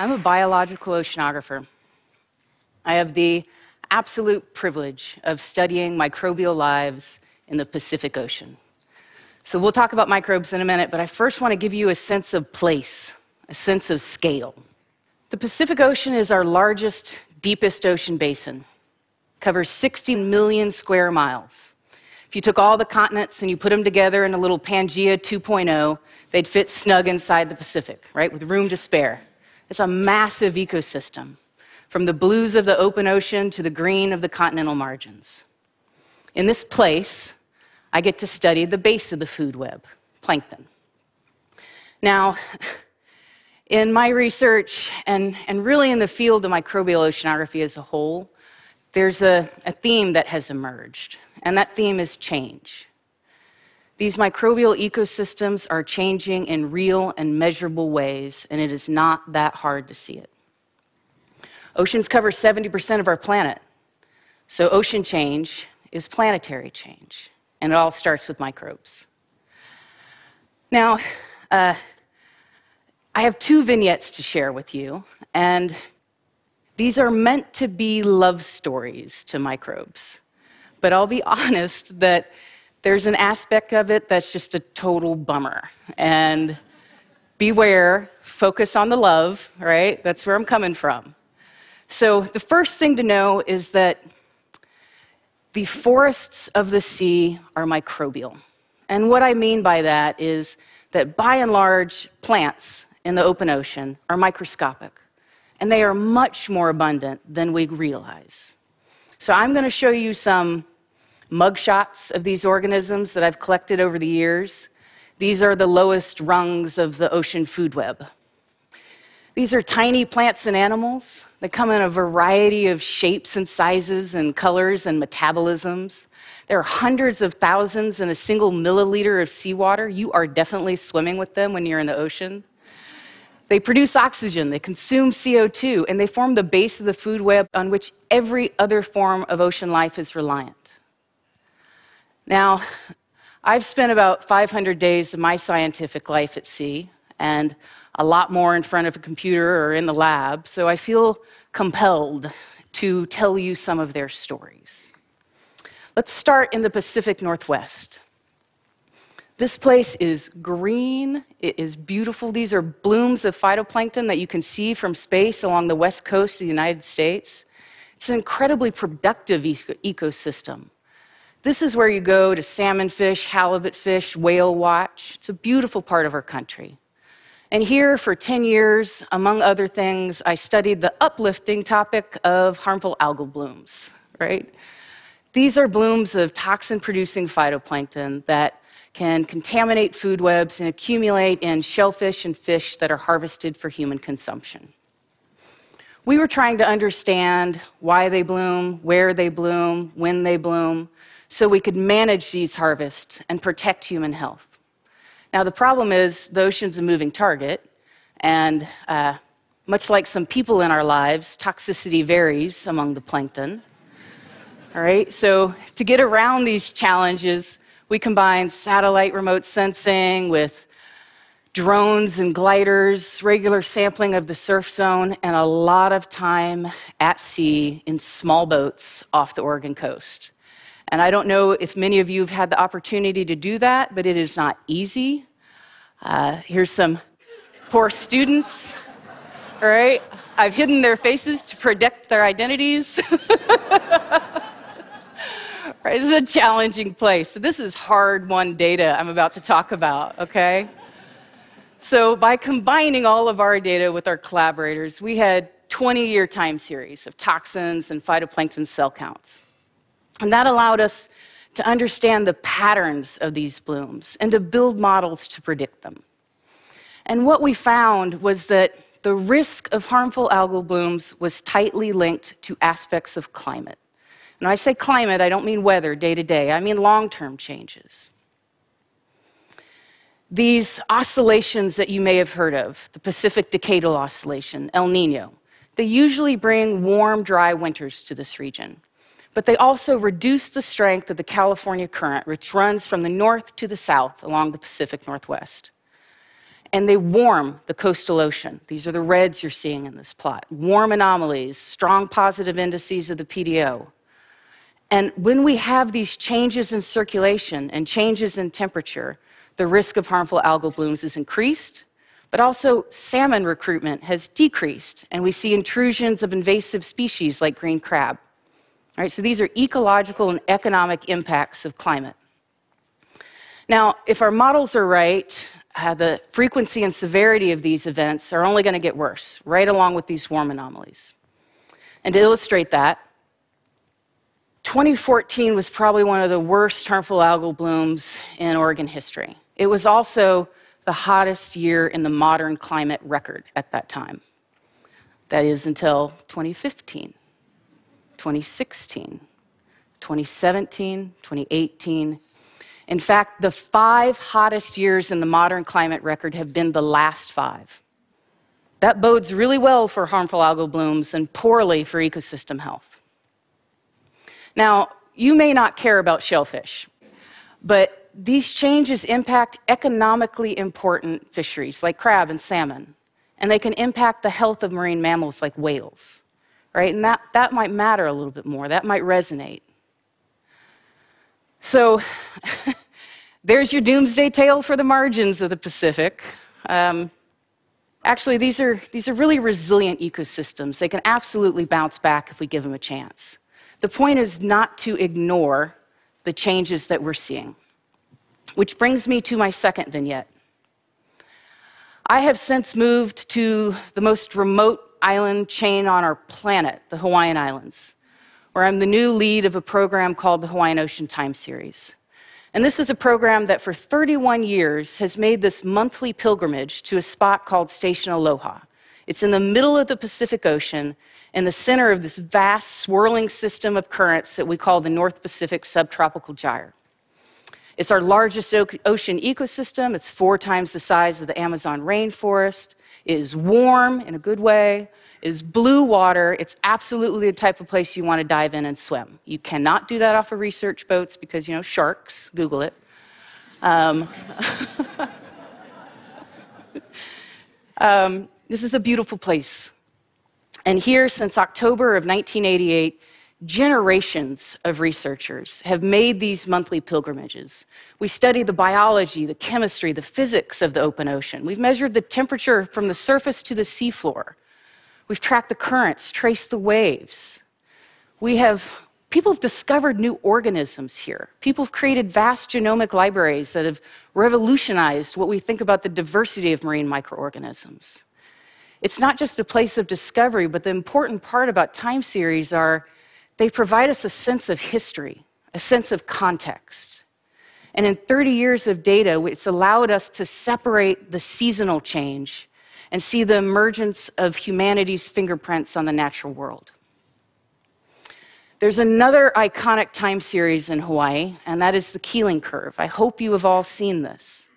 I'm a biological oceanographer. I have the absolute privilege of studying microbial lives in the Pacific Ocean. So, we'll talk about microbes in a minute, but I first want to give you a sense of place, a sense of scale. The Pacific Ocean is our largest, deepest ocean basin, covers 60 million square miles. If you took all the continents and you put them together in a little Pangea 2.0, they'd fit snug inside the Pacific, right, with room to spare. It's a massive ecosystem, from the blues of the open ocean to the green of the continental margins. In this place, I get to study the base of the food web, plankton. Now, in my research, and, and really in the field of microbial oceanography as a whole, there's a, a theme that has emerged, and that theme is change. These microbial ecosystems are changing in real and measurable ways, and it is not that hard to see it. Oceans cover 70% of our planet, so ocean change is planetary change, and it all starts with microbes. Now, uh, I have two vignettes to share with you, and these are meant to be love stories to microbes. But I'll be honest that there's an aspect of it that's just a total bummer. And beware, focus on the love, right? That's where I'm coming from. So, the first thing to know is that the forests of the sea are microbial. And what I mean by that is that by and large, plants in the open ocean are microscopic, and they are much more abundant than we realize. So, I'm going to show you some mugshots of these organisms that I've collected over the years. These are the lowest rungs of the ocean food web. These are tiny plants and animals that come in a variety of shapes and sizes and colors and metabolisms. There are hundreds of thousands in a single milliliter of seawater. You are definitely swimming with them when you're in the ocean. They produce oxygen, they consume CO2, and they form the base of the food web on which every other form of ocean life is reliant. Now, I've spent about 500 days of my scientific life at sea, and a lot more in front of a computer or in the lab, so I feel compelled to tell you some of their stories. Let's start in the Pacific Northwest. This place is green, it is beautiful. These are blooms of phytoplankton that you can see from space along the west coast of the United States. It's an incredibly productive ecosystem. This is where you go to salmon fish, halibut fish, whale watch. It's a beautiful part of our country. And here, for 10 years, among other things, I studied the uplifting topic of harmful algal blooms, right? These are blooms of toxin producing phytoplankton that can contaminate food webs and accumulate in shellfish and fish that are harvested for human consumption. We were trying to understand why they bloom, where they bloom, when they bloom, so we could manage these harvests and protect human health. Now, the problem is the ocean's a moving target, and uh, much like some people in our lives, toxicity varies among the plankton. All right, so to get around these challenges, we combine satellite remote sensing with drones and gliders, regular sampling of the surf zone, and a lot of time at sea in small boats off the Oregon coast. And I don't know if many of you have had the opportunity to do that, but it is not easy. Uh, here's some poor students. All right, I've hidden their faces to protect their identities. right, this is a challenging place. So, this is hard won data I'm about to talk about, okay? So, by combining all of our data with our collaborators, we had 20 year time series of toxins and phytoplankton cell counts. And that allowed us to understand the patterns of these blooms and to build models to predict them. And what we found was that the risk of harmful algal blooms was tightly linked to aspects of climate. And when I say climate, I don't mean weather day to day, I mean long term changes. These oscillations that you may have heard of, the Pacific Decadal Oscillation, El Nino, they usually bring warm, dry winters to this region but they also reduce the strength of the California current, which runs from the north to the south along the Pacific Northwest. and they warm the coastal ocean. These are the reds you're seeing in this plot. Warm anomalies, strong positive indices of the PDO. And when we have these changes in circulation and changes in temperature, the risk of harmful algal blooms is increased, but also salmon recruitment has decreased, and we see intrusions of invasive species like green crab. All right, so these are ecological and economic impacts of climate. Now, if our models are right, uh, the frequency and severity of these events are only going to get worse, right along with these warm anomalies. And to illustrate that, 2014 was probably one of the worst harmful algal blooms in Oregon history. It was also the hottest year in the modern climate record at that time. That is until 2015, 2016, 2017, 2018, in fact, the five hottest years in the modern climate record have been the last five. That bodes really well for harmful algal blooms and poorly for ecosystem health. Now, you may not care about shellfish, but these changes impact economically important fisheries like crab and salmon, and they can impact the health of marine mammals like whales, right? And that, that might matter a little bit more, that might resonate. So, there's your doomsday tale for the margins of the Pacific. Um, actually, these are, these are really resilient ecosystems. They can absolutely bounce back if we give them a chance. The point is not to ignore the changes that we're seeing. Which brings me to my second vignette. I have since moved to the most remote island chain on our planet, the Hawaiian Islands where I'm the new lead of a program called the Hawaiian Ocean Time Series. And this is a program that for 31 years has made this monthly pilgrimage to a spot called Station Aloha. It's in the middle of the Pacific Ocean, in the center of this vast swirling system of currents that we call the North Pacific Subtropical Gyre. It's our largest ocean ecosystem. It's four times the size of the Amazon rainforest. It is warm in a good way It is blue water. It's absolutely the type of place you want to dive in and swim. You cannot do that off of research boats because, you know, sharks, Google it. Um, um, this is a beautiful place. And here, since October of 1988, generations of researchers have made these monthly pilgrimages. We study the biology, the chemistry, the physics of the open ocean. We've measured the temperature from the surface to the seafloor. We've tracked the currents, traced the waves. We have, people have discovered new organisms here. People have created vast genomic libraries that have revolutionized what we think about the diversity of marine microorganisms. It's not just a place of discovery, but the important part about time series are they provide us a sense of history, a sense of context. And in 30 years of data, it's allowed us to separate the seasonal change and see the emergence of humanity's fingerprints on the natural world. There's another iconic time series in Hawaii, and that is the Keeling Curve. I hope you have all seen this.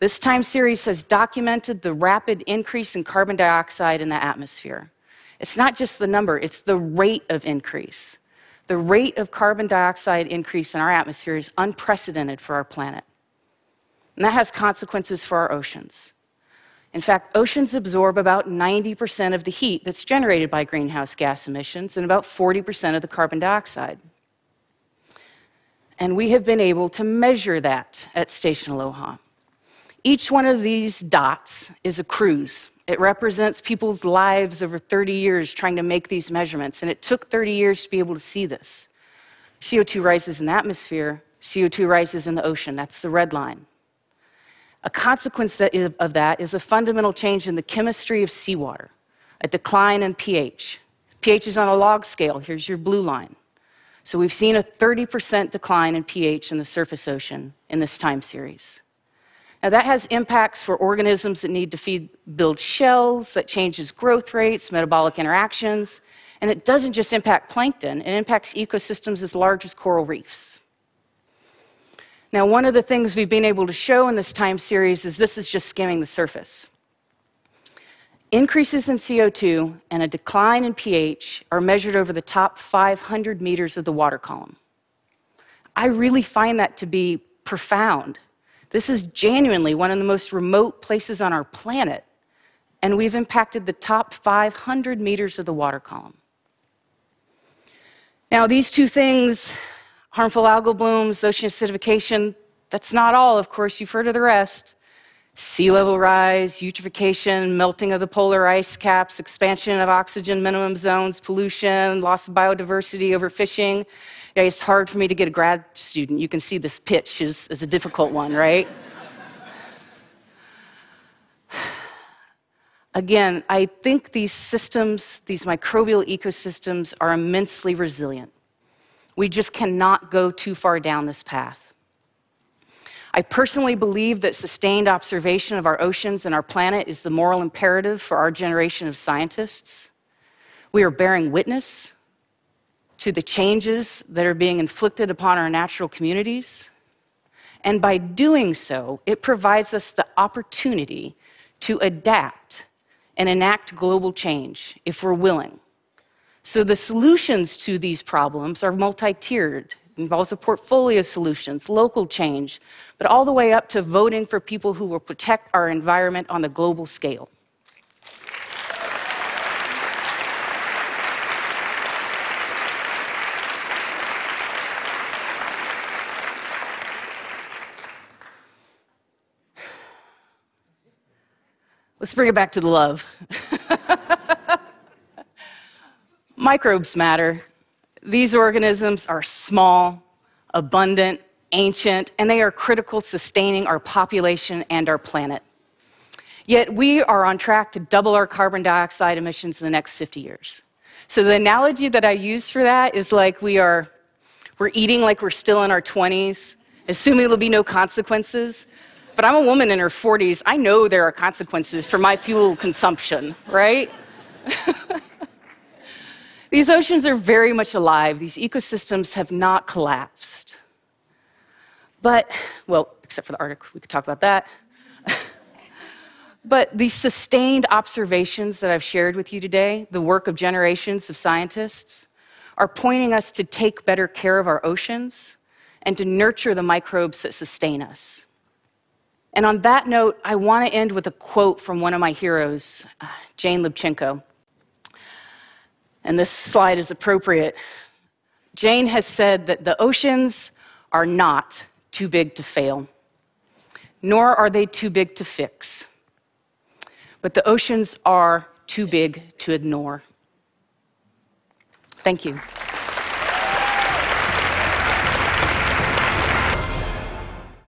This time series has documented the rapid increase in carbon dioxide in the atmosphere. It's not just the number, it's the rate of increase. The rate of carbon dioxide increase in our atmosphere is unprecedented for our planet. And that has consequences for our oceans. In fact, oceans absorb about 90% of the heat that's generated by greenhouse gas emissions and about 40% of the carbon dioxide. And we have been able to measure that at Station Aloha. Each one of these dots is a cruise. It represents people's lives over 30 years trying to make these measurements, and it took 30 years to be able to see this. CO2 rises in the atmosphere, CO2 rises in the ocean. That's the red line. A consequence of that is a fundamental change in the chemistry of seawater, a decline in pH. pH is on a log scale. Here's your blue line. So we've seen a 30% decline in pH in the surface ocean in this time series. Now, that has impacts for organisms that need to feed, build shells, that changes growth rates, metabolic interactions, and it doesn't just impact plankton, it impacts ecosystems as large as coral reefs. Now, one of the things we've been able to show in this time series is this is just skimming the surface. Increases in CO2 and a decline in pH are measured over the top 500 meters of the water column. I really find that to be profound. This is genuinely one of the most remote places on our planet, and we've impacted the top 500 meters of the water column. Now, these two things harmful algal blooms, ocean acidification that's not all, of course, you've heard of the rest sea level rise, eutrophication, melting of the polar ice caps, expansion of oxygen minimum zones, pollution, loss of biodiversity, overfishing. It's hard for me to get a grad student. You can see this pitch is, is a difficult one, right? Again, I think these systems, these microbial ecosystems, are immensely resilient. We just cannot go too far down this path. I personally believe that sustained observation of our oceans and our planet is the moral imperative for our generation of scientists. We are bearing witness to the changes that are being inflicted upon our natural communities. And by doing so, it provides us the opportunity to adapt and enact global change if we're willing. So the solutions to these problems are multi tiered involves a portfolio of solutions, local change, but all the way up to voting for people who will protect our environment on the global scale. Let's bring it back to the love. Microbes matter. These organisms are small, abundant, ancient, and they are critical sustaining our population and our planet. Yet we are on track to double our carbon dioxide emissions in the next 50 years. So the analogy that I use for that is like we are we're eating like we're still in our 20s, assuming there'll be no consequences. But I'm a woman in her 40s. I know there are consequences for my fuel consumption, right? These oceans are very much alive. These ecosystems have not collapsed. But, well, except for the Arctic, we could talk about that. but the sustained observations that I've shared with you today, the work of generations of scientists, are pointing us to take better care of our oceans and to nurture the microbes that sustain us. And on that note, I want to end with a quote from one of my heroes, uh, Jane Lubchenco and this slide is appropriate. Jane has said that the oceans are not too big to fail, nor are they too big to fix. But the oceans are too big to ignore. Thank you.